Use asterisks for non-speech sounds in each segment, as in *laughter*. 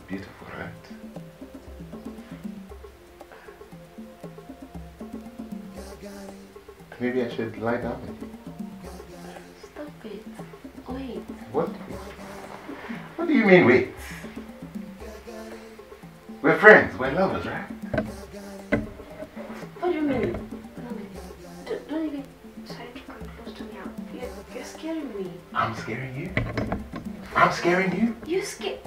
baby. You know you look so beautiful, right? Maybe I should lie down with you. Stop it. Wait. What? What do you mean, wait? We're friends, we're lovers, right? What do you mean? D- don't even try to come close to me. You're, you're scaring me. I'm scaring you? I'm scaring you? You scare.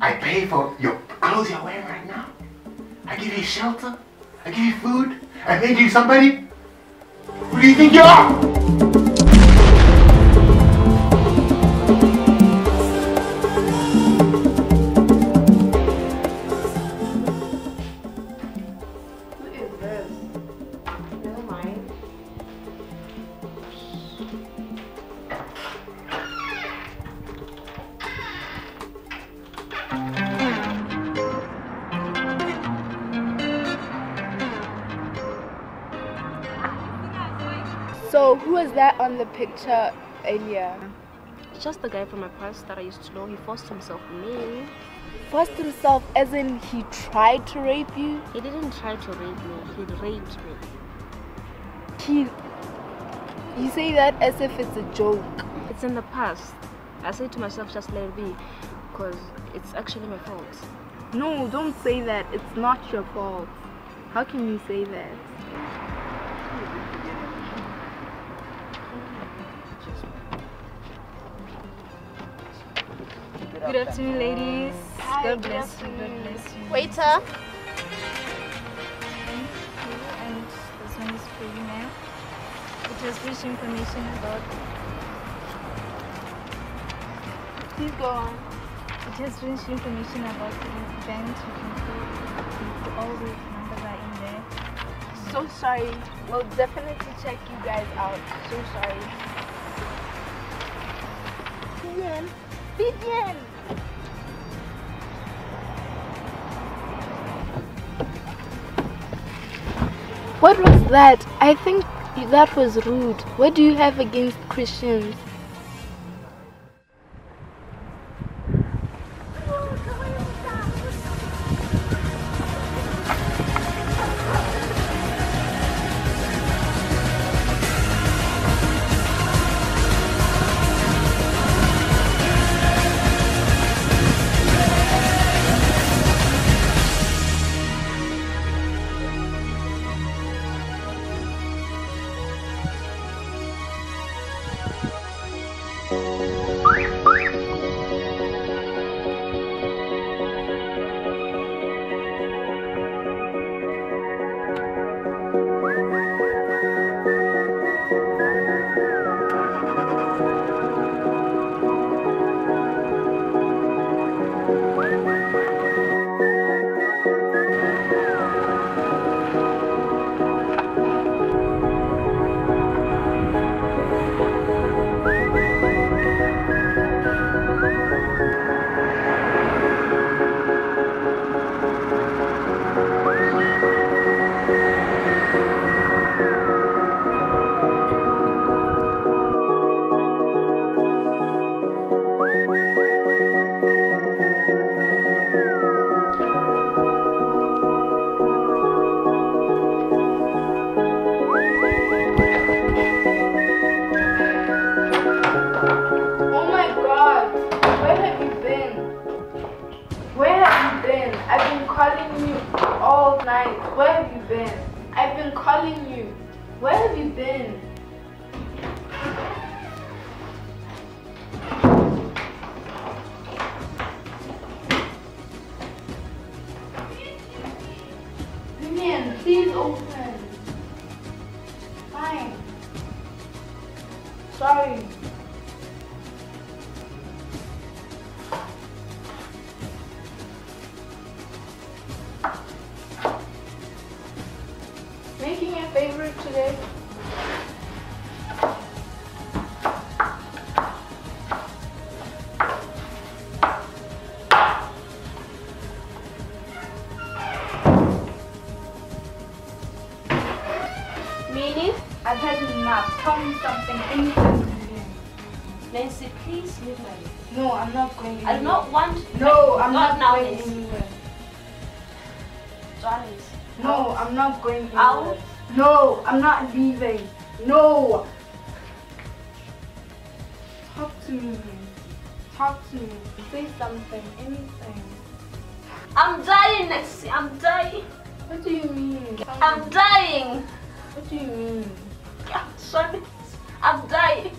I pay for your clothes you're wearing right now. I give you shelter. I give you food. I made you somebody. Who do you think you are? Who was that on the picture earlier? It's just the guy from my past that I used to know. He forced himself on me. Forced himself as in he tried to rape you? He didn't try to rape me. He raped me. He you say that as if it's a joke. It's in the past. I say to myself, just let it be, because it's actually my fault. No, don't say that. It's not your fault. How can you say that? Good afternoon, ladies. God bless you. God bless you. Waiter. And this one is for you, ma'am. It has rich information about. Please go on. It has rich information about the event. You can see all the numbers are in there. So sorry. We'll definitely check you guys out. So sorry. What was that? I think that was rude. What do you have against Christians? Where have you been? I've been calling you. Where have you been? Making a favorite today? Meaning? I've had enough. Tell me something. Anything. Nancy, please leave my room. No, I'm not going anywhere. I do not want. No, I'm not, now, going anywhere. Janice. No, I'm not going anywhere. Out. No, I'm not leaving. No. Talk to me. Talk to me. Say something. Anything. I'm dying, Nancy. I'm dying. What do you mean? I'm dying. What do you mean? I'm sorry. I'm dying.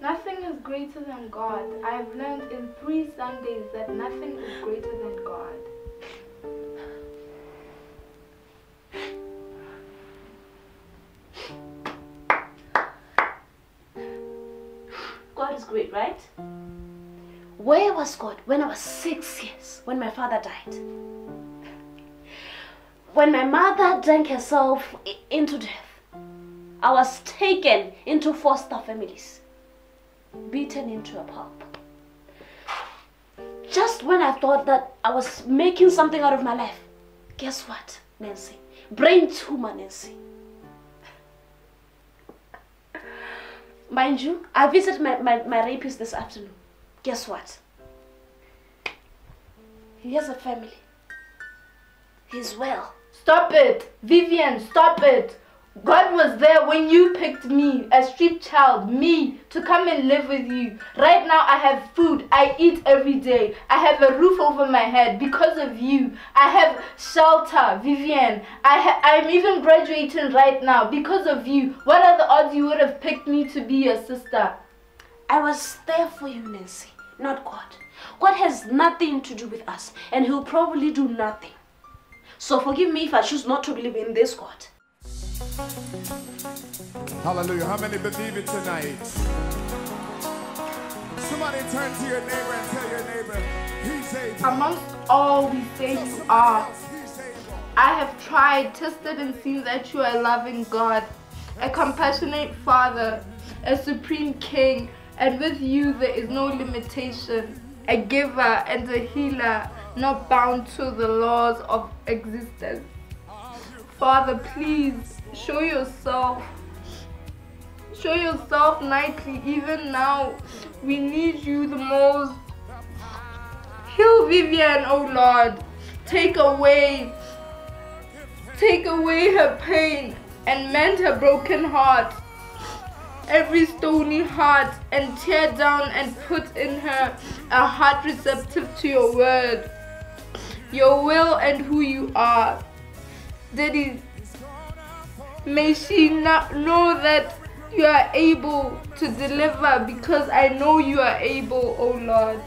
Nothing is greater than God. I've learned in three Sundays that nothing is greater than God. God is great, right? Where was God when I was six years, when my father died? When my mother drank herself into death, I was taken into foster families, beaten into a pulp. Just when I thought that I was making something out of my life, guess what, Nancy? Brain tumor, Nancy. *laughs* Mind you, I visited my, my, my rapist this afternoon. Guess what? He has a family. He's well. Stop it! Vivian, stop it! God was there when you picked me, a street child, me, to come and live with you. Right now, I have food. I eat every day. I have a roof over my head because of you. I have shelter, Vivian. I I'm even graduating right now because of you. What are the odds you would have picked me to be your sister? I was there for you, Nancy, not God. God has nothing to do with us, and He'll probably do nothing. So forgive me if I choose not to believe in this God. Hallelujah. How many believe it tonight? Somebody turn to your neighbor and tell your neighbor, He's able. Amongst all we say you are, I have tried, tested, and seen that you are a loving God, a compassionate Father, a supreme King, and with you there is no limitation, a giver and a healer, not bound to the laws of existence. Father, please show yourself. Show yourself nightly, even now. We need you the most. Heal Vivian, oh Lord. Take away Take away her pain and mend her broken heart, every stony heart, and tear down and put in her a heart receptive to your word. your will and who you are. Daddy, may she not know that you are able to deliver because I know you are able, oh Lord.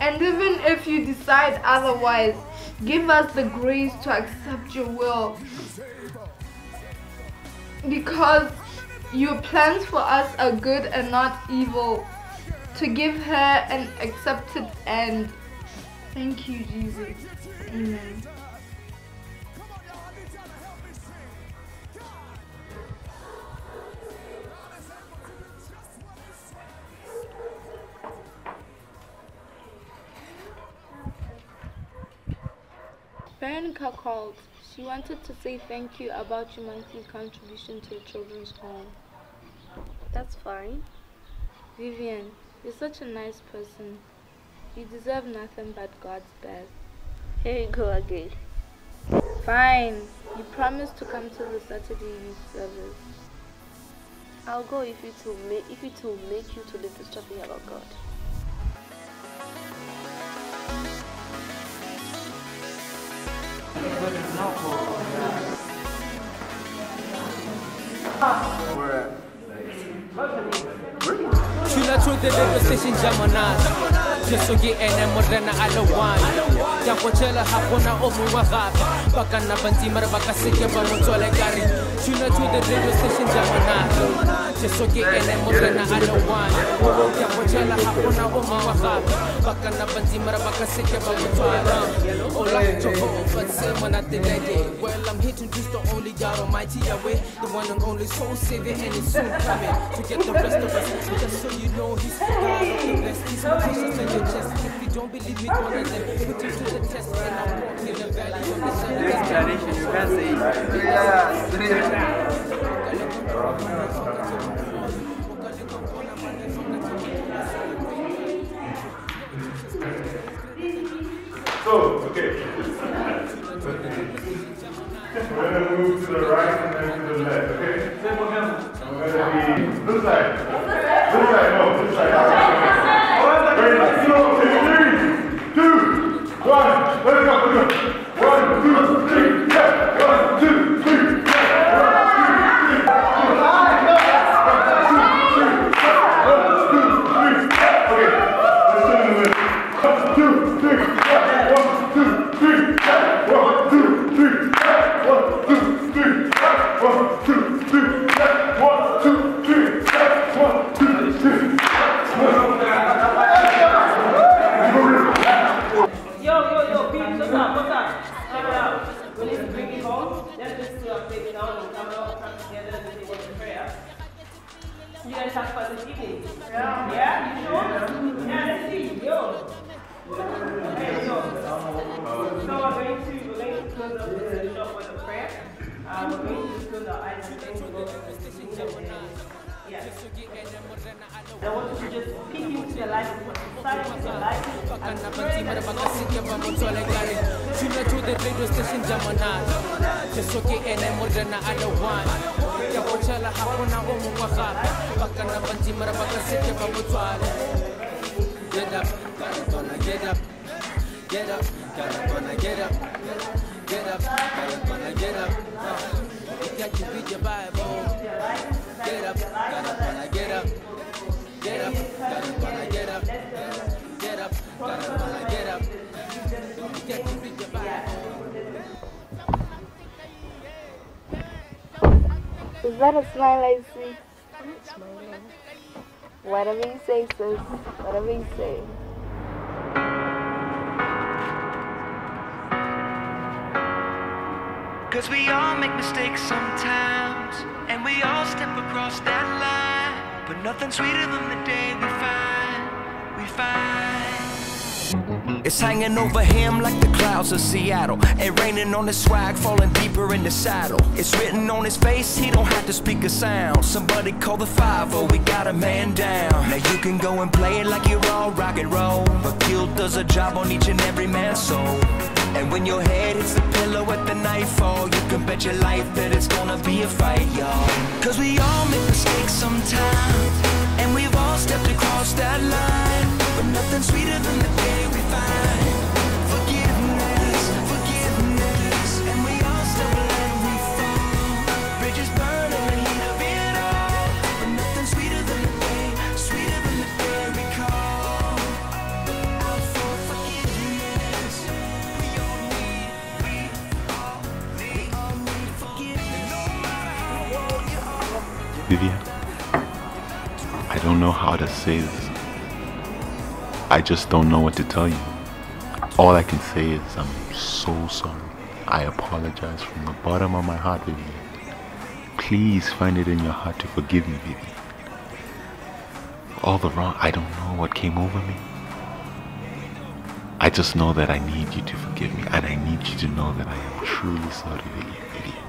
And even if you decide otherwise, give us the grace to accept your will. Because your plans for us are good and not evil. To give her an accepted end. Thank you, Jesus. Amen. Veronica called. She wanted to say thank you about your monthly contribution to the children's home. That's fine. Vivian, you're such a nice person. You deserve nothing but God's best. Here you go again. Fine. You promised to come to the Saturday youth service. I'll go if it will make if it will make you to leave this talking about God. Chula truth the station Gemini tusogee na morena alawan yakochela hapona omuwa gape bakana bantimara bakaseke bamotswala kare tuna to the radio station jamanato tusogee na morena alawan yakochela hapona omuwa gape bakana bantimara bakaseke bamotswala baka sike ba mutole Ola Jehovah say man at Well I'm here to introduce the only God Almighty Yahweh The one and only soul savior and he's soon coming To get the rest of us. Just so you know he's the God of the blessed. He's my patience on your chest If you don't believe me, one of them Put him to the test. And I'll walk in the valley of the shadow. Of death. So, okay. We're gonna move to the right and then to the left, okay? We're gonna be this side. Baka na banti mara baka sike ba mutole Get up, gotta gonna get up. Get up, gotta gonna get up. Get up, gotta gonna get up. Uh, You to read your Bible. Get up, gotta gonna get up. Get up, gotta gonna Is that a smile I see? Whatever you say, sis. Whatever you say. Cause we all make mistakes sometimes, and we all step across that line. But nothing sweeter than the day we find, It's hanging over him like the clouds of Seattle. And raining on his swag, falling deeper in the saddle. It's written on his face, he don't have to speak a sound. Somebody call the 5 oh, we got a man down. Now you can go and play it like you're all rock and roll. But guilt does a job on each and every man's soul. And when your head hits the pillow at the nightfall, you can bet your life that it's gonna be a fight, y'all. Cause we all make mistakes sometimes, and we've all stepped across that line. But nothing sweeter than the day Vivian, I don't know how to say this. I just don't know what to tell you. All I can say is I'm so sorry. I apologize from the bottom of my heart, Vivian. Please find it in your heart to forgive me, Vivian. All the wrong, I don't know what came over me. I just know that I need you to forgive me, and I need you to know that I am truly sorry, Vivian.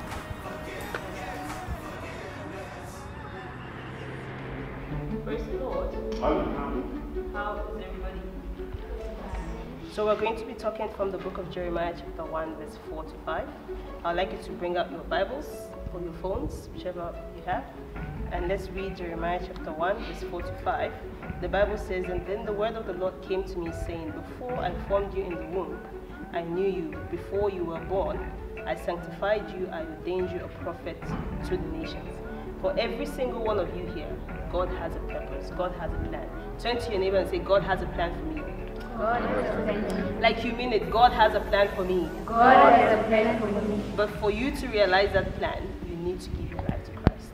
Lord. How is everybody? So we're going to be talking from the book of Jeremiah chapter 1 verse 4 to 5. I'd like you to bring out your Bibles or your phones, whichever you have. And let's read Jeremiah chapter 1 verse 4 to 5. The Bible says, And then the word of the Lord came to me saying, Before I formed you in the womb, I knew you. Before you were born, I sanctified you. I ordained you a prophet to the nations. For every single one of you here, God has a purpose. God has a plan. Turn to your neighbor and say, God has a plan for me. God has a plan. Like you mean it, God has a plan for me. God has a plan for me. But for you to realize that plan, you need to give your life to Christ.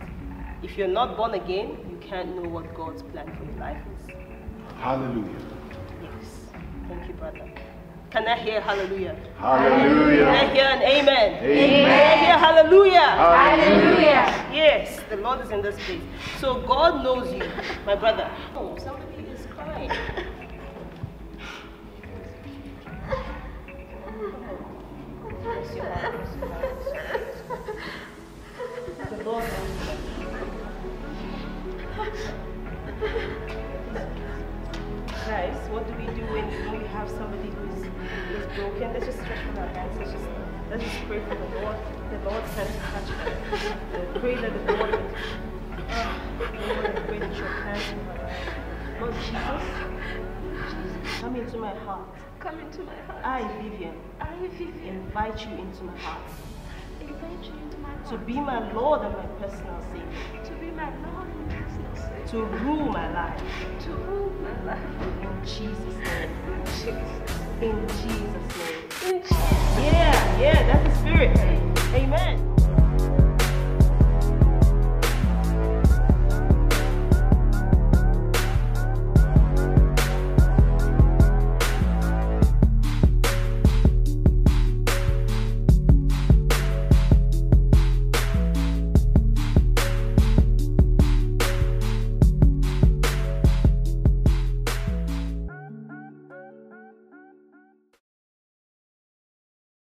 If you're not born again, you can't know what God's plan for your life is. Hallelujah. Yes. Thank you, brother. Can I hear hallelujah? Hallelujah. Can I hear an amen? Amen. Can I hear hallelujah? Hallelujah. Yes, the Lord is in this place. So God knows you, my brother. Oh, somebody is crying. The Lord. Guys, what do we do when, when we have somebody who's broken? Let's just stretch out our hands. Let's just, let's just pray for the Lord. The Lord to touch her. Uh, pray that the Lord would, uh, Lord, I pray that your hands in her life. Lord Jesus, Jesus, come into my heart. Come into my heart. I, Vivian, I, Vivian, invite you into my heart invite you into my heart to be my Lord and my personal Savior, to be my Lord and personal Savior, to rule my life. to rule my life. In Jesus' name. In Jesus' In Jesus' name. In Jesus. Yeah, yeah, that's the spirit. Amen.